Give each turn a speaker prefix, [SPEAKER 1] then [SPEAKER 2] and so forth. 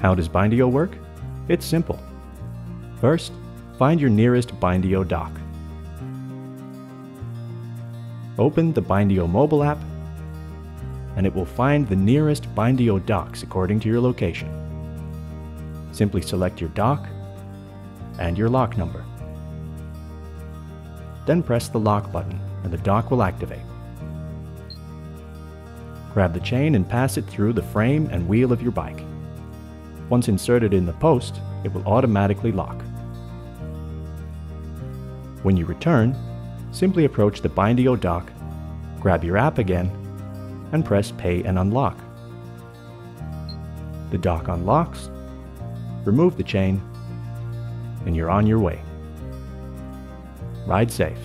[SPEAKER 1] How does Bindio work? It's simple. First, find your nearest Bindio dock. Open the Bindio mobile app, and it will find the nearest Bindio docks according to your location. Simply select your dock and your lock number. Then press the lock button and the dock will activate. Grab the chain and pass it through the frame and wheel of your bike. Once inserted in the post, it will automatically lock. When you return, simply approach the Bindio dock, grab your app again, and press Pay and Unlock. The dock unlocks, remove the chain, and you're on your way. Ride safe.